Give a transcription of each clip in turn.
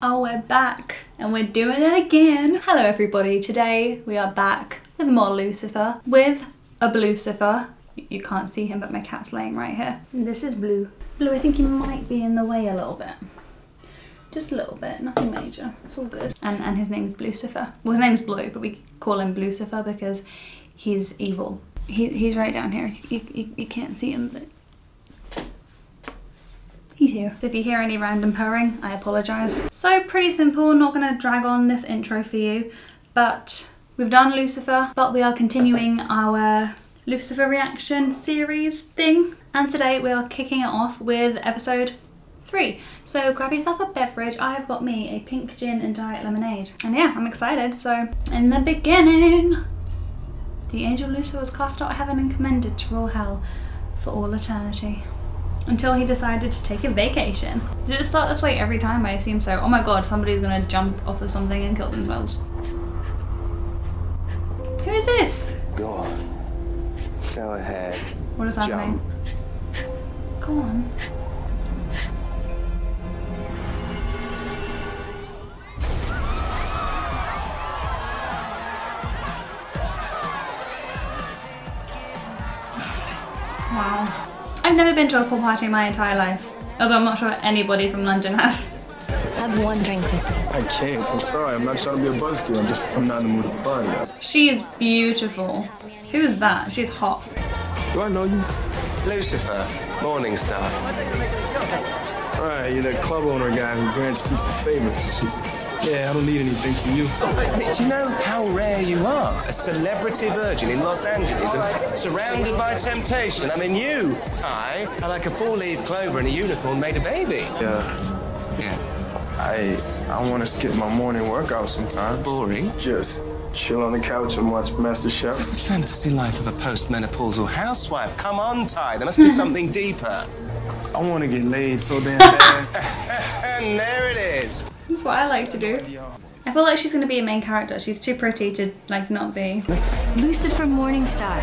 Oh, we're back and we're doing it again. Hello, everybody. Today we are back with more Lucifer with a Blucifer. You can't see him, but my cat's laying right here. This is Blue. Blue, I think you might be in the way a little bit. Just a little bit, nothing major. It's all good. And and his name's Blucifer. Well, his name's Blue, but we call him Blucifer because he's evil. He, he's right down here. You, you, you can't see him, but he's here. So if you hear any random purring, I apologise. So pretty simple, not gonna drag on this intro for you, but we've done Lucifer, but we are continuing our Lucifer reaction series thing. And today we are kicking it off with episode three. So grab yourself a beverage. I have got me a pink gin and diet lemonade. And yeah, I'm excited. So in the beginning, the angel Lucifer was cast out of heaven and commended to rule hell for all eternity until he decided to take a vacation. Did it start this way every time? I assume so. Oh my god, somebody's gonna jump off of something and kill themselves. Who is this? Go on. Go ahead. What is happening? Go on. Wow. I've never been to a pool party in my entire life. Although I'm not sure anybody from London has. Have one drink with me. I can't. I'm sorry. I'm not trying to be a buzzkill. I'm just, I'm not in the mood to party. She is beautiful. Who is that? She's hot. Do I know you? Lucifer, Morningstar. All right, you're that club owner guy who grants people favors. Yeah, I don't need anything from you. Do you know how rare you are? A celebrity virgin in Los Angeles and surrounded by temptation. I mean, you, Ty, are like a four-leaf clover and a unicorn made a baby. Yeah, Yeah. I, I want to skip my morning workout sometime. Boring. Just chill on the couch and watch Master Chef. It's the fantasy life of a postmenopausal housewife. Come on, Ty. There must be something deeper. I want to get laid so damn bad. And there it is. That's what I like to do. I feel like she's gonna be a main character. She's too pretty to like not be. Lucifer Morningstar.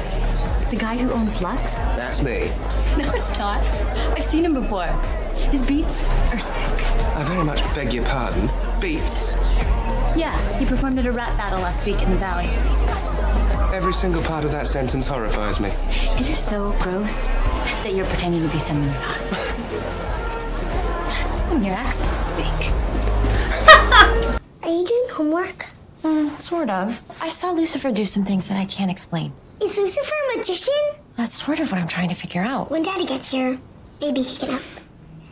The guy who owns Lux? That's me. No, it's not. I've seen him before. His beats are sick. I very much beg your pardon. Beats. Yeah, he performed at a rap battle last week in the Valley. Every single part of that sentence horrifies me. It is so gross that you're pretending to be someone you're not. And your accent's big. Are you doing homework? Mm, sort of. I saw Lucifer do some things that I can't explain. Is Lucifer a magician? That's sort of what I'm trying to figure out. When Daddy gets here, maybe he can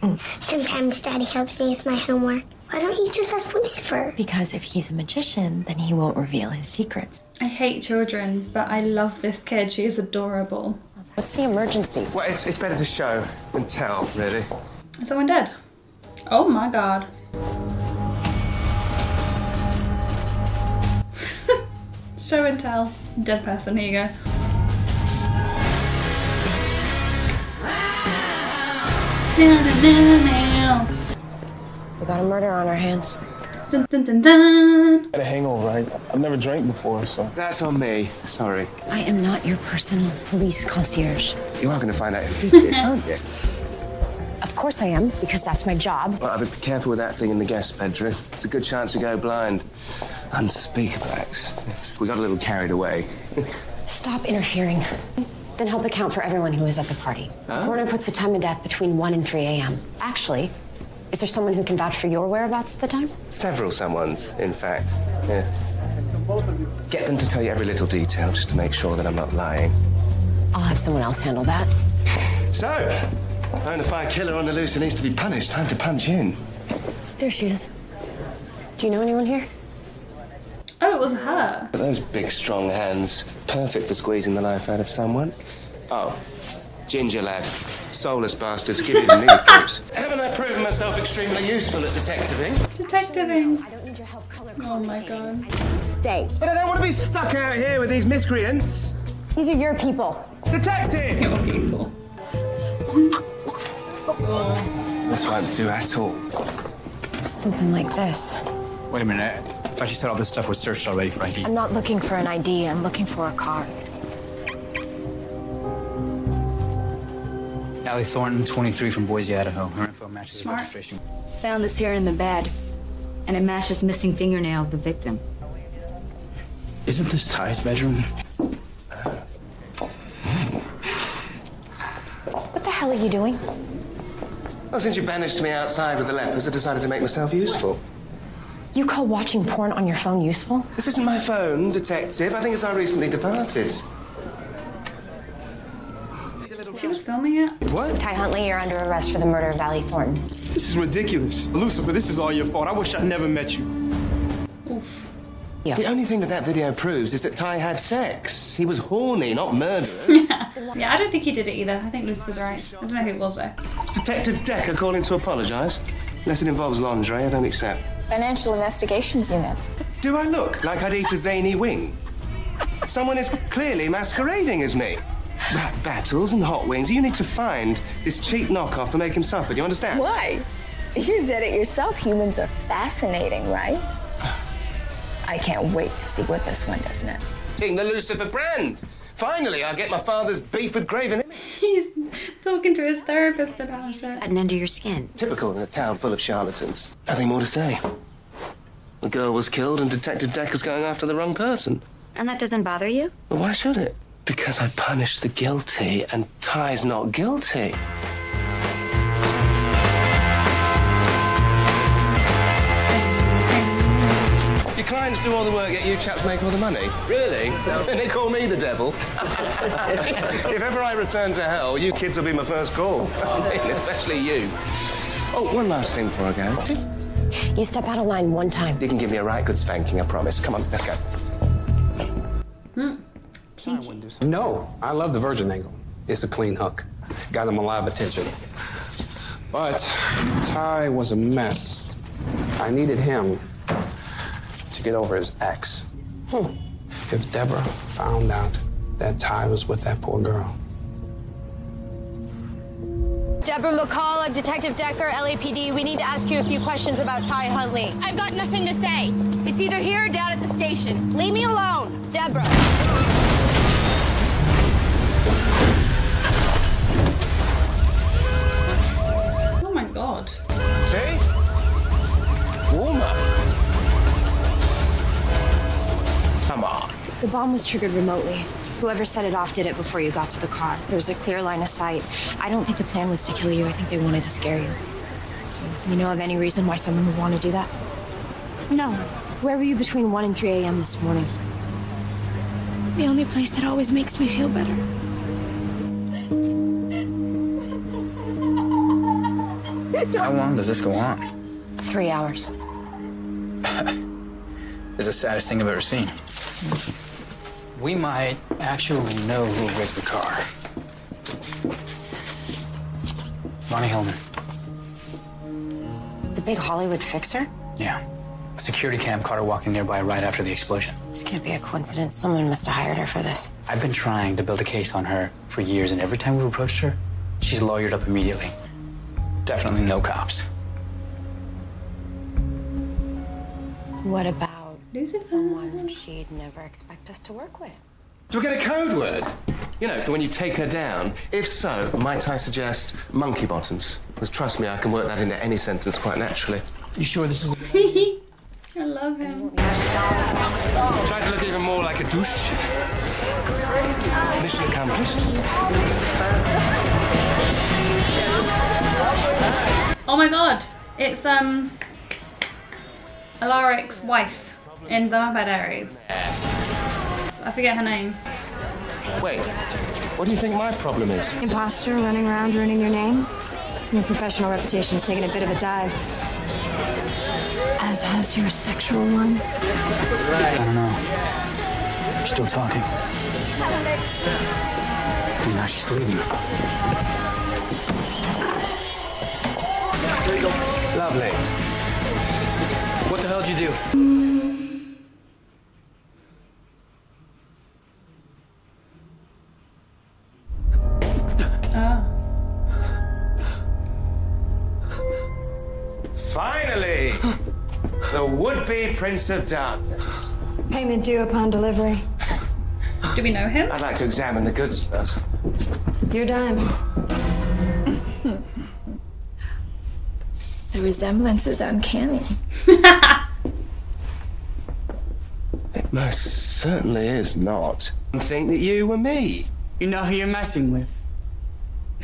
help. Sometimes Daddy helps me with my homework. Why don't you just ask Lucifer? Because if he's a magician, then he won't reveal his secrets. I hate children, but I love this kid. She is adorable. What's the emergency? Well, it's, it's better to show than tell, really. Is someone dead? Oh my god. Show and tell. Dead person, here you go. We got a murder on our hands. Dun, dun, dun, dun. I had a hangover, right? I've never drank before, so. That's on me. Sorry. I am not your personal police concierge. You are going to find out who did this, aren't you? Of course I am, because that's my job. Well, I'd be careful with that thing in the guest bedroom. It's a good chance to go blind. Unspeakable acts. Yes. We got a little carried away. Stop interfering. Then help account for everyone who was at the party. The coroner puts the time of death between 1 and 3 a.m. Actually, is there someone who can vouch for your whereabouts at the time? Several someones, in fact. Yeah. Get them to tell you every little detail just to make sure that I'm not lying. I'll have someone else handle that. So, bona fide killer on the loose who needs to be punished. Time to punch in. There she is. Do you know anyone here? Oh, it was her. Those big, strong hands, perfect for squeezing the life out of someone. Oh, ginger lad, soulless bastards, give me the niggles. Haven't I proven myself extremely useful at detectiving? Detectiving. I don't need your help color Oh my god. Stay. But I don't want to be stuck out here with these miscreants. These are your people. Detective! Your people. This won't do at all. Something like this. Wait a minute. I thought you said all this stuff was searched already for ID. I'm not looking for an ID, I'm looking for a car. Allie Thornton, 23 from Boise, Idaho. Her info matches Smart. your registration. Found this here in the bed. and it matches the missing fingernail of the victim. Isn't this Ty's bedroom? What the hell are you doing? Well, since you banished me outside with the lepers, I decided to make myself useful. You call watching porn on your phone useful? This isn't my phone, detective. I think it's our recently departed. She was filming it. What? Ty Huntley, you're under arrest for the murder of Valley Thornton. This is ridiculous. Lucifer, this is all your fault. I wish I'd never met you. Oof. Yeah. The only thing that that video proves is that Ty had sex. He was horny, not murderous. Yeah, I don't think he did it either. I think Lucifer's right. I don't know who it was though. Detective Decker calling to apologise. Unless it involves lingerie, I don't accept. Financial Investigations Unit. Do I look like I'd eat a zany wing? Someone is clearly masquerading as me. Rat battles and hot wings. You need to find this cheap knockoff and make him suffer. Do you understand? Why? You said it yourself. Humans are fascinating, right? I can't wait to see what this one does next. Ting the Lucifer brand. Finally, I'll get my father's beef with graven. He's talking to his therapist about it. Gotten under your skin. Typical in a town full of charlatans. Nothing more to say. The girl was killed and Detective Decker's going after the wrong person. And that doesn't bother you? Well, why should it? Because I punish the guilty and Ty's not guilty. Your clients do all the work, yet you chaps make all the money. Really? And they call me the devil. if ever I return to hell, you kids will be my first call. Especially you. Oh, one last thing before I go. You step out of line one time. You can give me a right good spanking, I promise. Come on, let's go. Hmm. No, I love the virgin angle. It's a clean hook. Got him a lot of attention. But Ty was a mess. I needed him to get over his ex. Hmm. If Deborah found out that Ty was with that poor girl, Deborah McCall of Detective Decker, LAPD. We need to ask you a few questions about Ty Huntley. I've got nothing to say. It's either here or down at the station. Leave me alone. Deborah. Oh my god. See? The bomb was triggered remotely. Whoever set it off did it before you got to the car. There was a clear line of sight. I don't think the plan was to kill you. I think they wanted to scare you. So, you know of any reason why someone would want to do that? No. Where were you between 1 and 3 a.m. this morning? The only place that always makes me feel better. How long does this go on? Three hours. It's the saddest thing I've ever seen. We might actually know who rigged the car. Ronnie Hillman. The big Hollywood fixer? Yeah. A security cam caught her walking nearby right after the explosion. This can't be a coincidence. Someone must have hired her for this. I've been trying to build a case on her for years, and every time we've approached her, she's lawyered up immediately. Definitely no cops. What about Lucifer. someone she'd never expect us to work with? Do we get a code word? You know, for when you take her down. If so, might I suggest monkey bottoms? Because trust me, I can work that into any sentence quite naturally. You sure this is? I love him. Try to look even more like a douche. Mission accomplished. Oh my god. It's um Alaric's wife in the Vampire Diaries. I forget her name. Wait, what do you think my problem is? Imposter running around ruining your name. Your professional reputation has taken a bit of a dive. As has your sexual one. I don't know. We're still talking. And now she's leaving. Lovely. What the hell did you do? Finally! Would-be Prince of Darkness. Payment due upon delivery. Do we know him? I'd like to examine the goods first. Your dime. the resemblance is uncanny. It most certainly is not. And think that you were me. You know who you're messing with?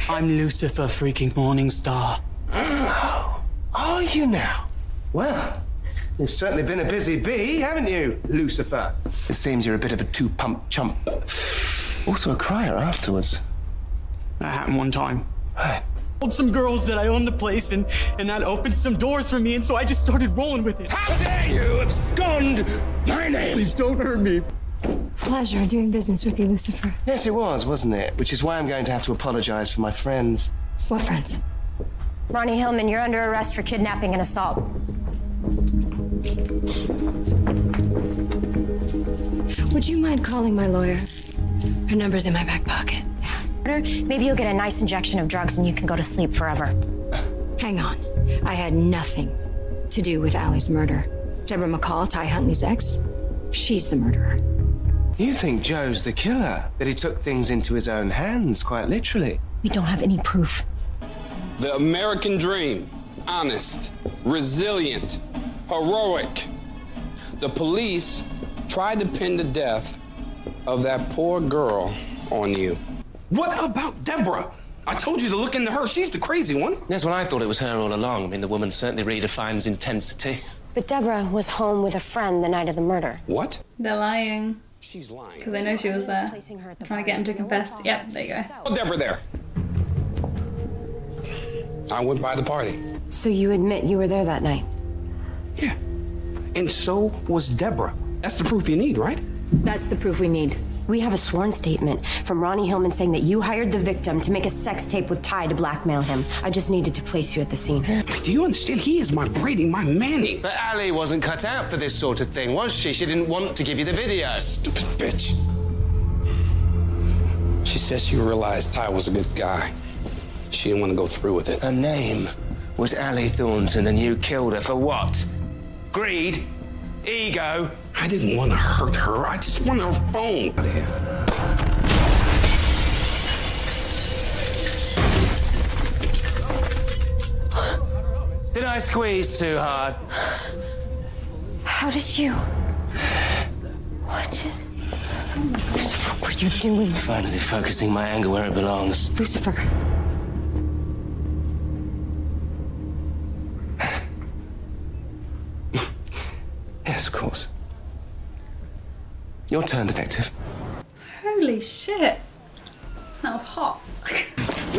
I'm Lucifer freaking Morningstar. Oh, are you now? Well, you've certainly been a busy bee, haven't you, Lucifer? It seems you're a bit of a two-pump chump. Also a crier afterwards. That happened one time. Right. Told some girls that I owned the place, and, and that opened some doors for me, and so I just started rolling with it. How dare you abscond my name? Please don't hurt me. Pleasure doing business with you, Lucifer. Yes, it was, wasn't it? Which is why I'm going to have to apologize for my friends. What friends? Ronnie Hillman, you're under arrest for kidnapping and assault. Would you mind calling my lawyer? Her number's in my back pocket. Maybe you'll get a nice injection of drugs and you can go to sleep forever. Hang on. I had nothing to do with Allie's murder. Deborah McCall, Ty Huntley's ex, she's the murderer. You think Joe's the killer? That he took things into his own hands, quite literally? We don't have any proof. The American dream honest, resilient, heroic. The police tried to pin the death of that poor girl on you. What about Deborah? I told you to look into her. She's the crazy one. Yes, well, I thought it was her all along. I mean, the woman certainly redefines intensity. But Deborah was home with a friend the night of the murder. What? They're lying. She's lying. Because I know she was there. Trying to get him to confess. Yep, there you go. Oh, Deborah there. I went by the party. So you admit you were there that night? Yeah. And so was Deborah. That's the proof you need, right? That's the proof we need. We have a sworn statement from Ronnie Hillman saying that you hired the victim to make a sex tape with Ty to blackmail him. I just needed to place you at the scene. Do you understand? He is my Brady, my Manny. But Ali wasn't cut out for this sort of thing, was she? She didn't want to give you the video. Stupid bitch. She said she realized Ty was a good guy. She didn't want to go through with it. Her name was Ali Thornton, and you killed her for what? Greed? Ego? I didn't want to hurt her. I just wanted her phone. Did I squeeze too hard? How did you? What? Lucifer, what are you doing? Finally focusing my anger where it belongs. Lucifer. Yes, of course. Your turn, detective. Holy shit. That was hot.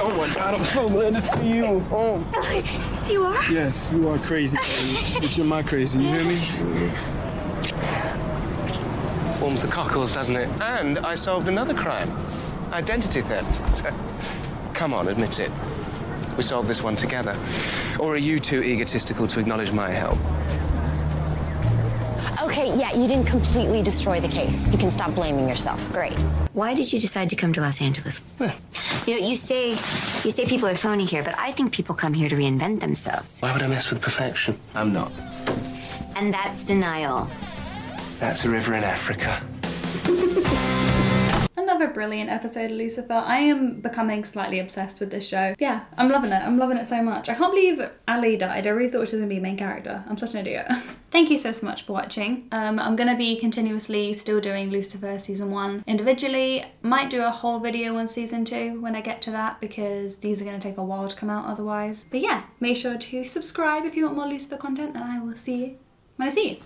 Oh my god, I'm so glad to see you. Oh. You are? Yes, you are crazy, baby. but you're my crazy, you hear me? Warms the cockles, doesn't it? And I solved another crime identity theft. So, come on, admit it. We solved this one together. Or are you too egotistical to acknowledge my help? Okay, yeah, you didn't completely destroy the case. You can stop blaming yourself. Great. Why did you decide to come to Los Angeles? You know, you say you say people are phony here, but I think people come here to reinvent themselves. Why would I mess with perfection? I'm not. And that's denial. That's a river in Africa. Another brilliant episode of Lucifer. I am becoming slightly obsessed with this show. Yeah, I'm loving it. I'm loving it so much. I can't believe Ali died. I really thought she was to be a main character. I'm such an idiot. Thank you so, so much for watching. Um, I'm going to be continuously still doing Lucifer season 1 individually. Might do a whole video on season 2 when I get to that because these are going to take a while to come out otherwise. But yeah, make sure to subscribe if you want more Lucifer content and I will see you when I see you.